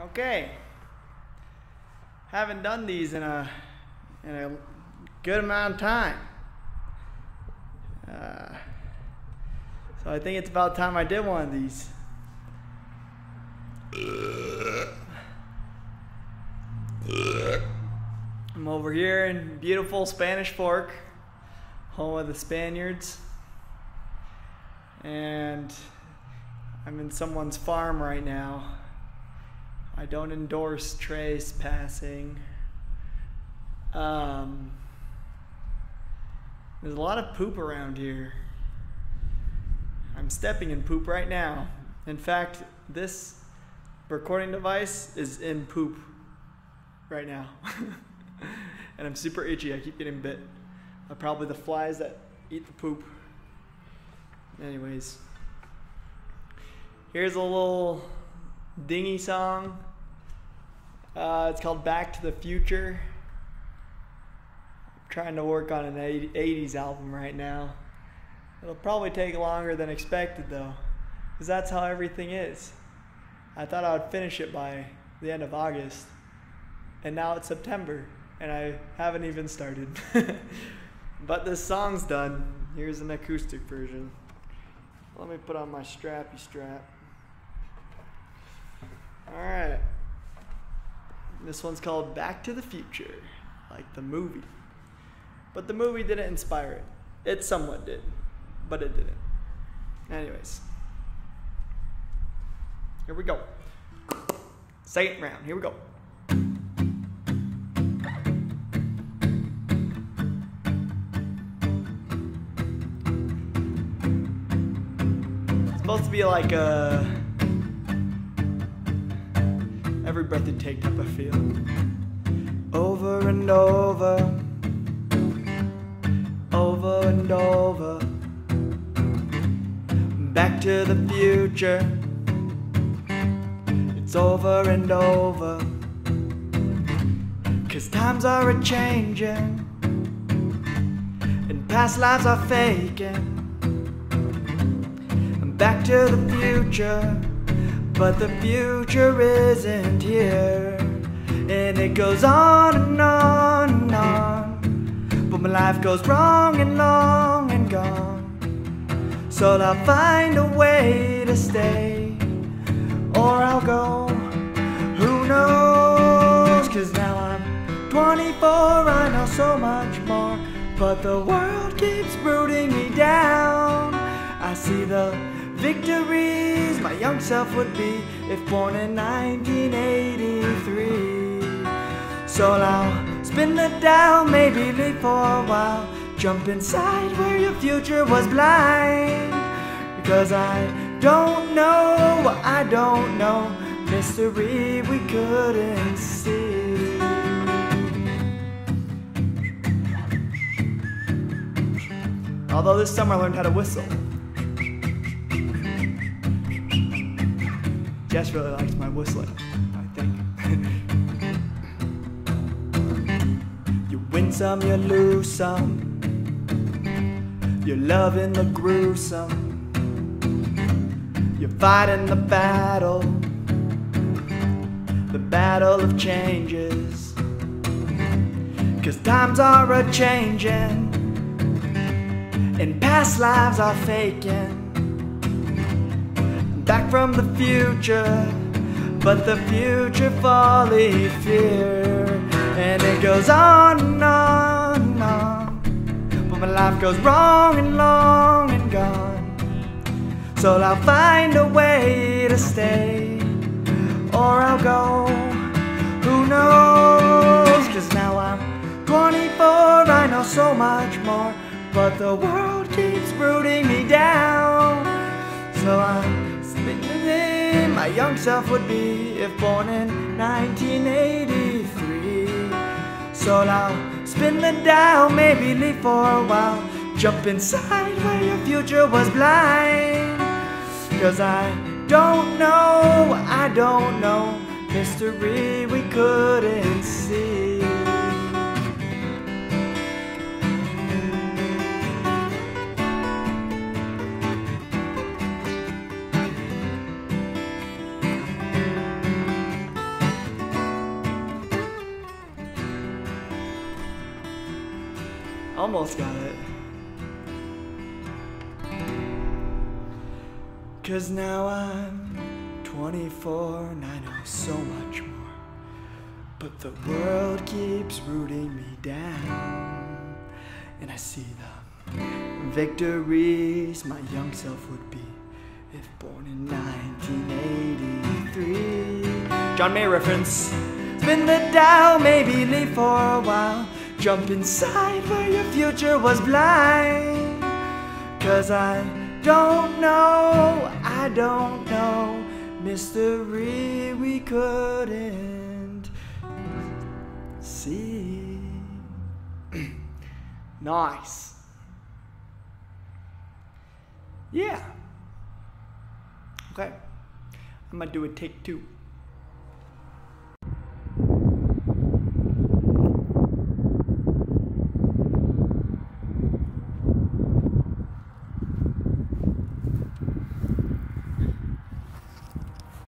Okay. Haven't done these in a in a good amount of time. Uh, so I think it's about time I did one of these. I'm over here in beautiful Spanish Fork, home of the Spaniards. And I'm in someone's farm right now. I don't endorse trespassing. Um, there's a lot of poop around here. I'm stepping in poop right now. In fact, this recording device is in poop right now. and I'm super itchy. I keep getting bit. Uh, probably the flies that eat the poop. Anyways, here's a little dingy song. Uh, it's called Back to the Future. I'm trying to work on an 80s album right now. It'll probably take longer than expected though, because that's how everything is. I thought I would finish it by the end of August, and now it's September, and I haven't even started. but this song's done. Here's an acoustic version. Let me put on my strappy strap. Alright. This one's called Back to the Future, like the movie. But the movie didn't inspire it. It somewhat did, but it didn't. Anyways. Here we go. Second round. Here we go. Supposed to be like a every breath you take type of feel. Over and over, over and over. Back to the future it's over and over. Cause times are a changing, and past lives are faking. I'm back to the future, but the future isn't here. And it goes on and on and on. But my life goes wrong and long and gone. So I'll find a way to stay or I'll go. Who knows? Cause now I'm 24, I know so much more. But the world keeps rooting me down. I see the victories my young self would be if born in 1983. So I'll spin the dial, maybe leave for a while. Jump inside where your future was blind. Because I don't know what I don't know. Mystery we couldn't see. Although this summer I learned how to whistle. Jess really likes my whistling, I think. you win some, you lose some. You're loving the gruesome. You're fighting the battle, the battle of changes. Cause times are a changing, and past lives are faking. Back from the future, but the future folly fear. And it goes on and on and on. But my life goes wrong and long and gone. So I'll find a way to stay, or I'll go. Who knows? Cause now I'm 24, I know so much more. But the world keeps rooting me down. So I'm my young self would be if born in 1983. So I'll spin the dial, maybe leave for a while. Jump inside where your future was blind. Cause I don't know, I don't know. Mystery we couldn't see. Almost got it. Cause now I'm 24 and I know so much more. But the world keeps rooting me down. And I see the victories my young self would be if born in 1983. John Mayer reference. Spin the dial, maybe leave for a while. Jump inside where your future was blind. Cause I don't know, I don't know. Mystery we couldn't see. nice. Yeah. Okay. I'm gonna do a take two.